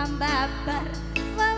hamba bar